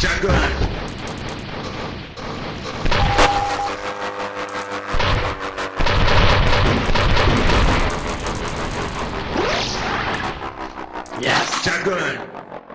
Shotgun! Yes, Jagun!